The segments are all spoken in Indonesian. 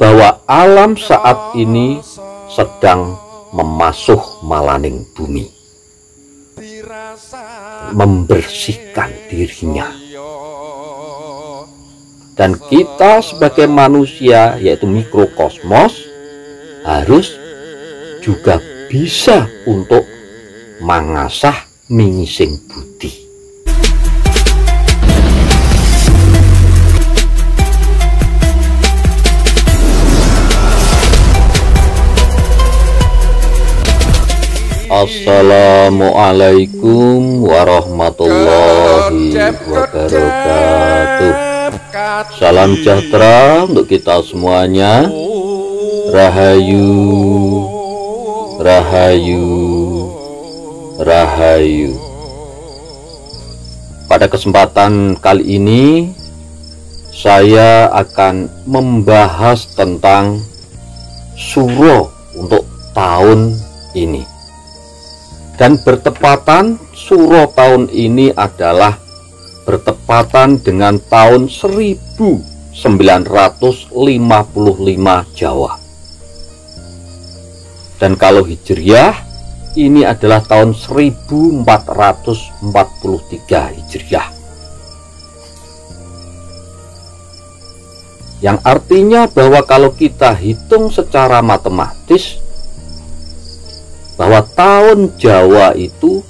bahwa alam saat ini sedang memasuh malaning bumi. Membersihkan dirinya. Dan kita sebagai manusia yaitu mikrokosmos harus juga bisa untuk mengasah mingising budi Assalamualaikum warahmatullahi wabarakatuh. Salam sejahtera untuk kita semuanya. Rahayu Rahayu Rahayu. Pada kesempatan kali ini Saya akan membahas tentang Suro untuk tahun ini dan bertepatan suro tahun ini adalah bertepatan dengan tahun 1955 Jawa. Dan kalau Hijriah ini adalah tahun 1443 Hijriah. Yang artinya bahwa kalau kita hitung secara matematis bahwa tahun Jawa itu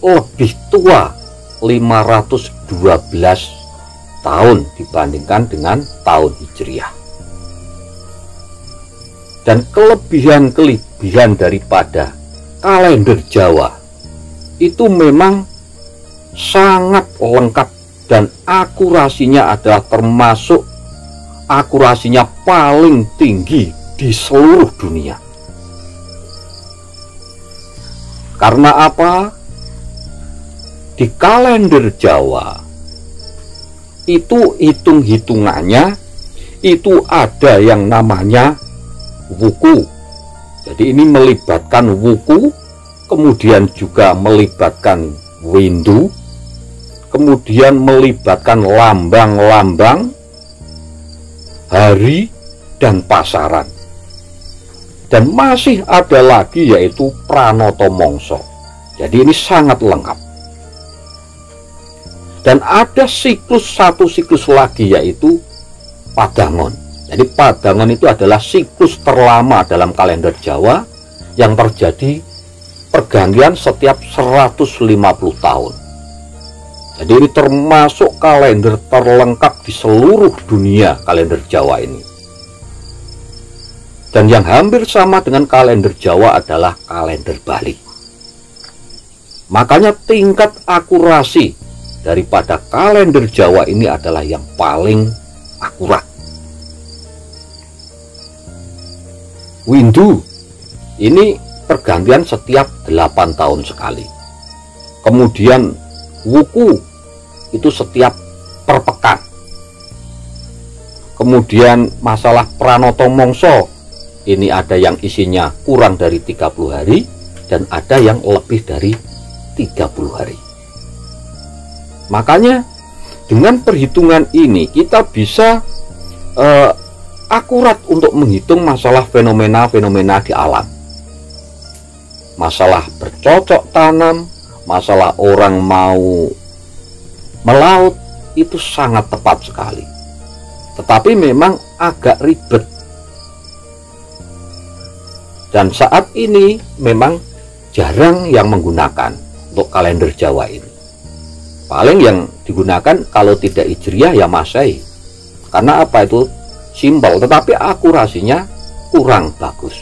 lebih tua 512 tahun dibandingkan dengan tahun Hijriah. Dan kelebihan-kelebihan daripada kalender Jawa itu memang sangat lengkap dan akurasinya adalah termasuk akurasinya paling tinggi di seluruh dunia. Karena apa? Di kalender Jawa itu hitung-hitungannya itu ada yang namanya wuku. Jadi ini melibatkan wuku, kemudian juga melibatkan windu, kemudian melibatkan lambang-lambang hari dan pasaran dan masih ada lagi yaitu Pranoto Mongso. Jadi ini sangat lengkap. Dan ada siklus satu siklus lagi yaitu Padangon. Jadi Padangon itu adalah siklus terlama dalam kalender Jawa yang terjadi pergantian setiap 150 tahun. Jadi ini termasuk kalender terlengkap di seluruh dunia kalender Jawa ini. Dan yang hampir sama dengan kalender Jawa adalah kalender Bali. Makanya tingkat akurasi daripada kalender Jawa ini adalah yang paling akurat. Windu ini pergantian setiap 8 tahun sekali. Kemudian wuku itu setiap perpekan. Kemudian masalah pranoto mongso ini ada yang isinya kurang dari 30 hari dan ada yang lebih dari 30 hari. Makanya dengan perhitungan ini kita bisa uh, akurat untuk menghitung masalah fenomena-fenomena di alam. Masalah bercocok tanam masalah orang mau melaut itu sangat tepat sekali. Tetapi memang agak ribet dan saat ini memang jarang yang menggunakan untuk kalender Jawa ini. Paling yang digunakan kalau tidak Hijriah ya Masehi. Karena apa itu simpel tetapi akurasinya kurang bagus.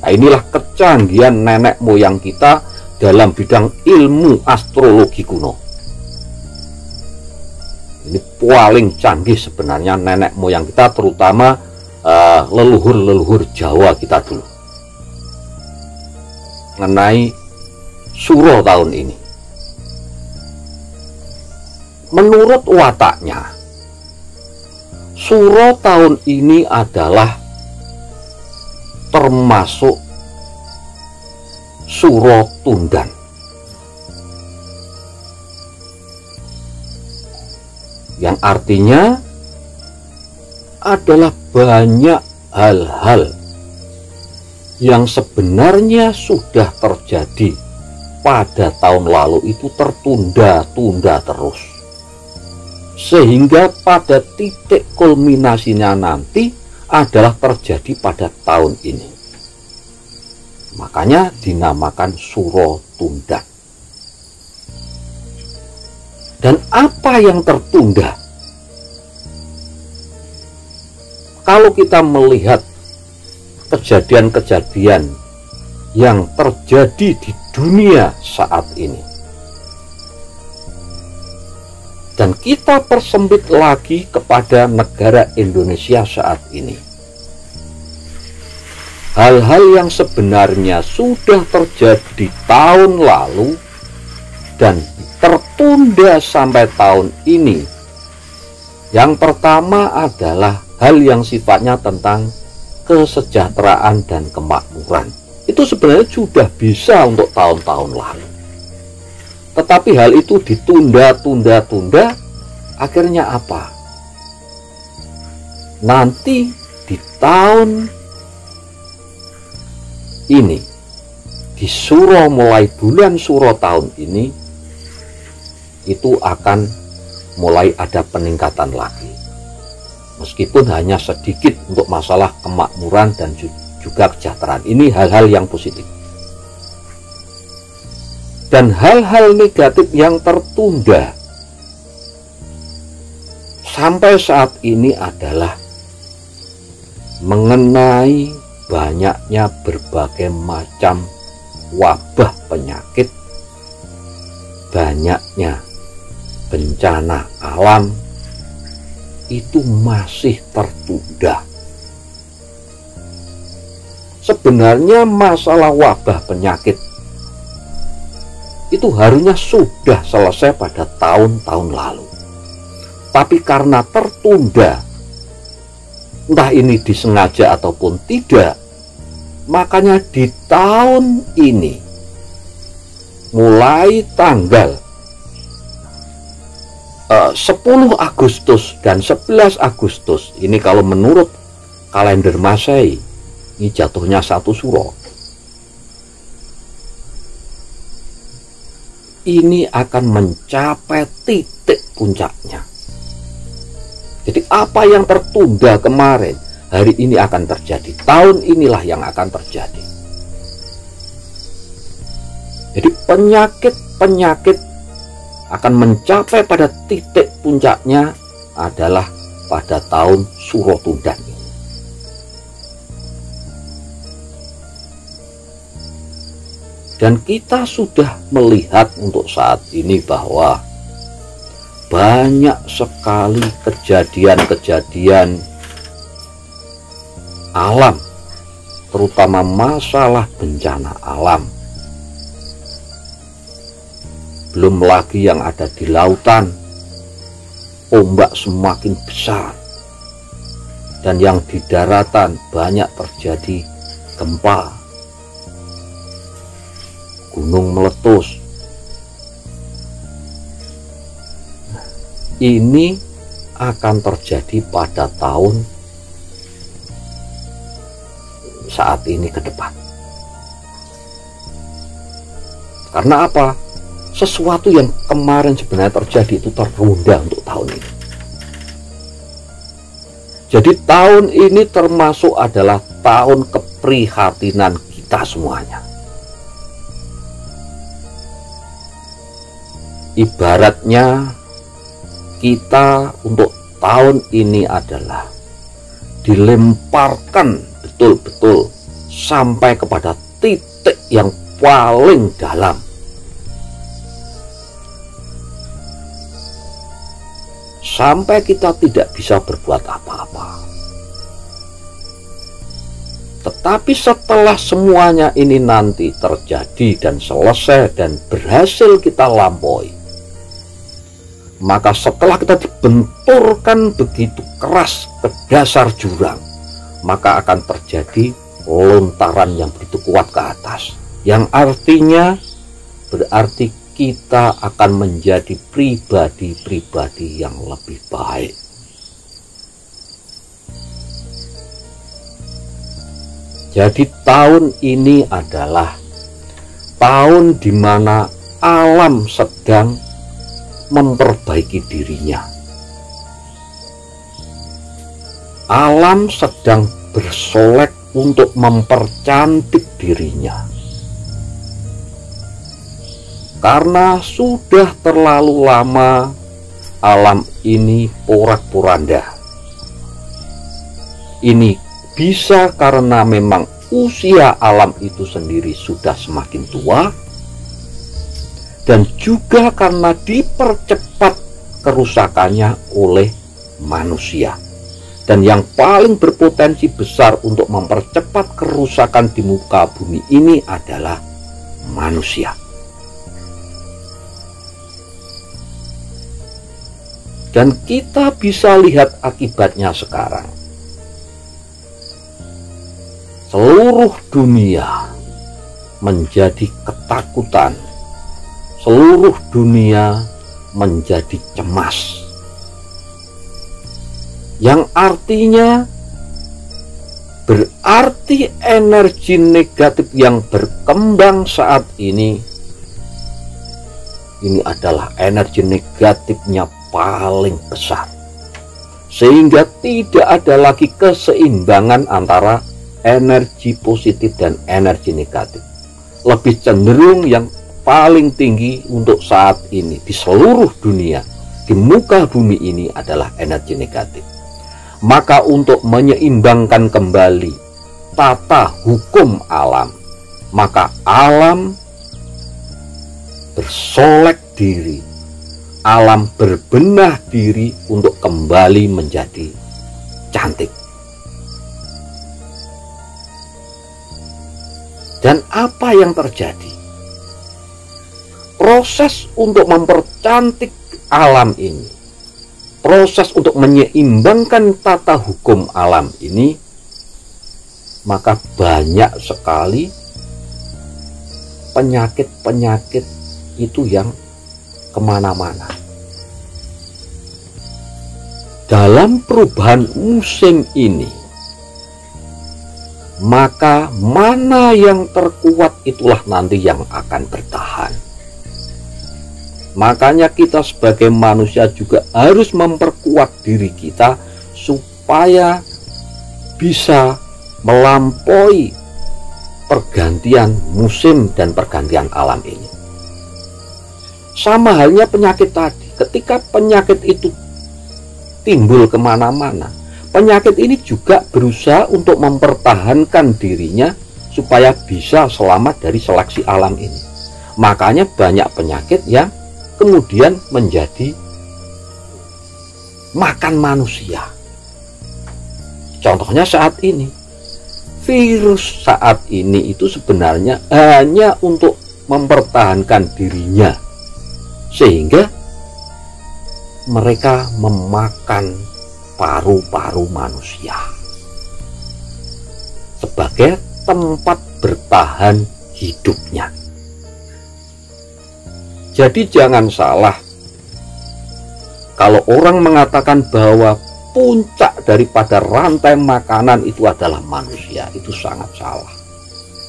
Nah, inilah kecanggihan nenek moyang kita dalam bidang ilmu astrologi kuno. Ini paling canggih sebenarnya nenek moyang kita terutama eh, leluhur-leluhur uh, Jawa kita dulu mengenai suro tahun ini. Menurut wataknya, suro tahun ini adalah termasuk suro tundan. Yang artinya adalah banyak hal-hal yang sebenarnya sudah terjadi pada tahun lalu itu tertunda-tunda terus. Sehingga pada titik kulminasinya nanti adalah terjadi pada tahun ini. Makanya dinamakan suro tunda. Dan apa yang tertunda? Kalau kita melihat kejadian-kejadian yang terjadi di dunia saat ini, dan kita persempit lagi kepada negara Indonesia saat ini. Hal-hal yang sebenarnya sudah terjadi tahun lalu dan tertunda sampai tahun ini. Yang pertama adalah hal yang sifatnya tentang kesejahteraan dan kemakmuran. Itu sebenarnya sudah bisa untuk tahun-tahun lalu. Tetapi hal itu ditunda, tunda, tunda. Akhirnya apa? Nanti di tahun ini, di suro mulai bulan suro tahun ini, itu akan mulai ada peningkatan lagi. Meskipun hanya sedikit untuk masalah kemakmuran dan juga kesejahteraan. Ini hal-hal yang positif. Dan hal-hal negatif yang tertunda sampai saat ini adalah mengenai banyaknya berbagai macam wabah penyakit, banyaknya bencana alam itu masih tertunda. Sebenarnya masalah wabah penyakit itu harusnya sudah selesai pada tahun-tahun lalu. Tapi karena tertunda, entah ini disengaja ataupun tidak, makanya di tahun ini mulai tanggal 10 Agustus dan 11 Agustus. Ini kalau menurut kalender Masehi ini jatuhnya satu suro. Ini akan mencapai titik puncaknya. Jadi apa yang tertunda kemarin hari ini akan terjadi. Tahun inilah yang akan terjadi. Jadi penyakit-penyakit akan mencapai pada titik puncaknya adalah pada tahun Surotundan. Dan kita sudah melihat untuk saat ini bahwa banyak sekali kejadian-kejadian alam, terutama masalah bencana alam belum lagi yang ada di lautan. Ombak semakin besar. Dan yang di daratan banyak terjadi gempa. Gunung meletus. Ini akan terjadi pada tahun saat ini ke depan. Karena apa sesuatu yang kemarin sebenarnya terjadi itu terunda untuk tahun ini. Jadi tahun ini termasuk adalah tahun keprihatinan kita semuanya. Ibaratnya kita untuk tahun ini adalah dilemparkan betul-betul sampai kepada titik yang paling dalam sampai kita tidak bisa berbuat apa-apa. Tetapi setelah semuanya ini nanti terjadi dan selesai dan berhasil kita lampaui, maka setelah kita dibenturkan begitu keras ke dasar jurang, maka akan terjadi lontaran yang begitu kuat ke atas. Yang artinya berarti kita akan menjadi pribadi-pribadi yang lebih baik. Jadi tahun ini adalah tahun di mana alam sedang memperbaiki dirinya. Alam sedang bersolek untuk mempercantik dirinya. Karena sudah terlalu lama alam ini porak-poranda. Ini bisa karena memang usia alam itu sendiri sudah semakin tua dan juga karena dipercepat kerusakannya oleh manusia. Dan yang paling berpotensi besar untuk mempercepat kerusakan di muka bumi ini adalah manusia. Dan kita bisa lihat akibatnya sekarang. Seluruh dunia menjadi ketakutan. Seluruh dunia menjadi cemas yang artinya berarti energi negatif yang berkembang saat ini ini adalah energi negatifnya paling besar. Sehingga tidak ada lagi keseimbangan antara energi positif dan energi negatif. Lebih cenderung yang paling tinggi untuk saat ini di seluruh dunia di muka bumi ini adalah energi negatif. Maka untuk menyeimbangkan kembali tata hukum alam, maka alam bersolek diri, alam berbenah diri untuk kembali menjadi cantik. Dan apa yang terjadi? Proses untuk mempercantik alam ini proses untuk menyeimbangkan tata hukum alam ini maka banyak sekali penyakit-penyakit itu yang ke mana-mana dalam perubahan musim ini maka mana yang terkuat itulah nanti yang akan bertahan Makanya kita sebagai manusia juga harus memperkuat diri kita supaya bisa melampaui pergantian musim dan pergantian alam ini. Sama halnya penyakit tadi, ketika penyakit itu timbul ke mana-mana, penyakit ini juga berusaha untuk mempertahankan dirinya supaya bisa selamat dari seleksi alam ini. Makanya banyak penyakit yang kemudian menjadi makan manusia. Contohnya saat ini, virus saat ini itu sebenarnya hanya untuk mempertahankan dirinya, sehingga mereka memakan paru-paru manusia sebagai tempat bertahan hidupnya. Jadi jangan salah kalau orang mengatakan bahwa puncak daripada rantai makanan itu adalah manusia, itu sangat salah.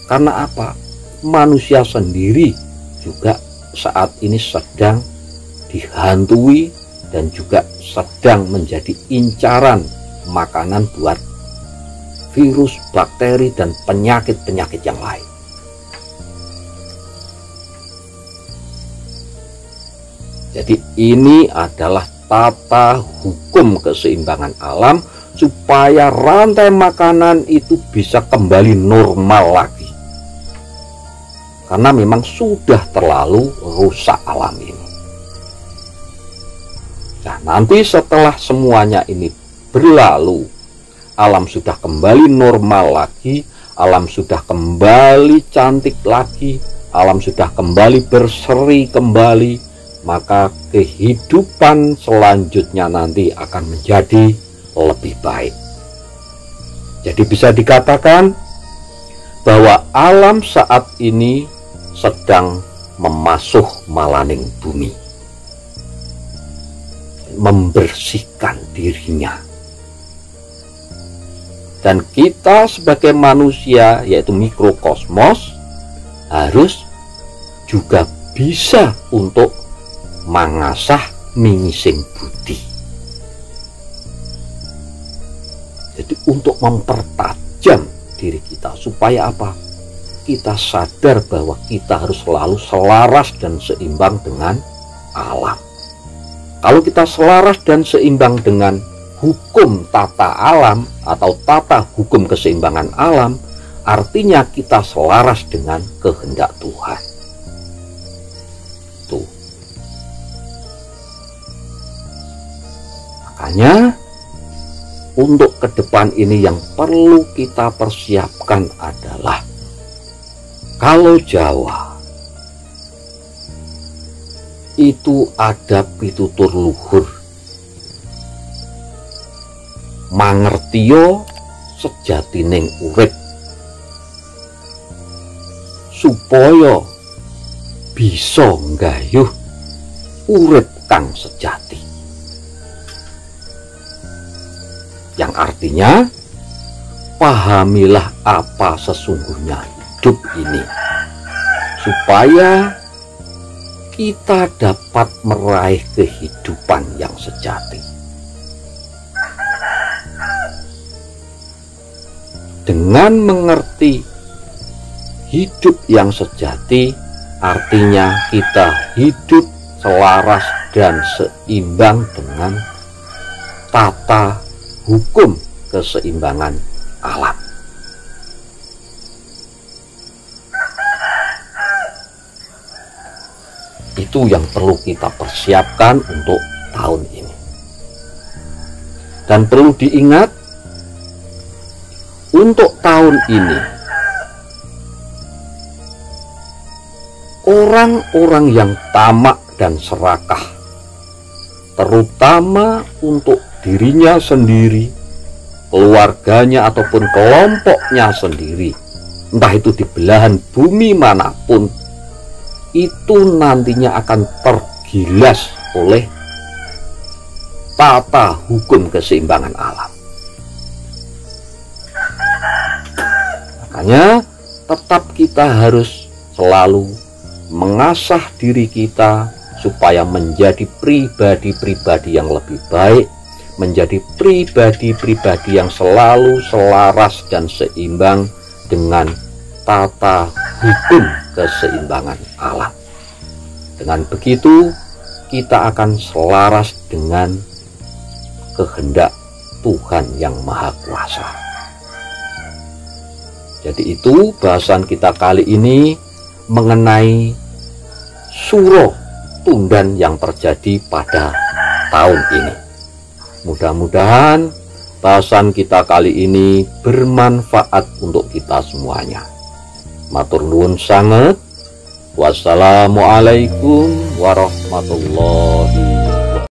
Karena apa? Manusia sendiri juga saat ini sedang dihantui dan juga sedang menjadi incaran makanan buat virus, bakteri, dan penyakit-penyakit yang lain. Jadi ini adalah tata hukum keseimbangan alam supaya rantai makanan itu bisa kembali normal lagi. Karena memang sudah terlalu rusak alam ini. Nah, nanti setelah semuanya ini berlalu, alam sudah kembali normal lagi, alam sudah kembali cantik lagi, alam sudah kembali berseri kembali, maka kehidupan selanjutnya nanti akan menjadi lebih baik. Jadi bisa dikatakan bahwa alam saat ini sedang memasuh malaning bumi. Membersihkan dirinya. dan kita sebagai manusia yaitu mikrokosmos harus juga bisa untuk mengasah mingising budi. Jadi untuk mempertajam diri kita supaya apa? Kita sadar bahwa kita harus selalu selaras dan seimbang dengan alam kalau kita selaras dan seimbang dengan hukum tata alam atau tata hukum keseimbangan alam artinya kita selaras dengan kehendak Tuhan. Tuh. Makanya untuk ke depan ini yang perlu kita persiapkan adalah kalau Jawa itu ada pitutur luhur. Mangertiyo sejatining urip. Supaya bisa nggayuh urip kang sejati. Yang artinya pahamilah apa sesungguhnya hidup ini. Supaya kita dapat meraih kehidupan yang sejati dengan mengerti hidup yang sejati artinya kita hidup selaras dan seimbang dengan tata hukum keseimbangan alam. Itu yang perlu kita persiapkan untuk tahun ini. Dan perlu diingat untuk tahun ini orang-orang yang tamak dan serakah terutama untuk dirinya sendiri keluarganya ataupun kelompoknya sendiri entah itu di belahan bumi mana pun itu nantinya akan tergilas oleh tata hukum keseimbangan alam. Makanya tetap kita harus selalu mengasah diri kita supaya menjadi pribadi-pribadi yang lebih baik, menjadi pribadi-pribadi yang selalu selaras dan seimbang dengan tata hukum keseimbangan alam. Dengan begitu, kita akan selaras dengan kehendak Tuhan yang Maha Kuasa. Jadi itu bahasan kita kali ini mengenai suro tundan yang terjadi pada tahun ini. Mudah-mudahan bahasan kita kali ini bermanfaat untuk kita semuanya. Matur nuwun sangat. Wassalamualaikum warahmatullahi